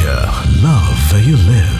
nature, love where you live.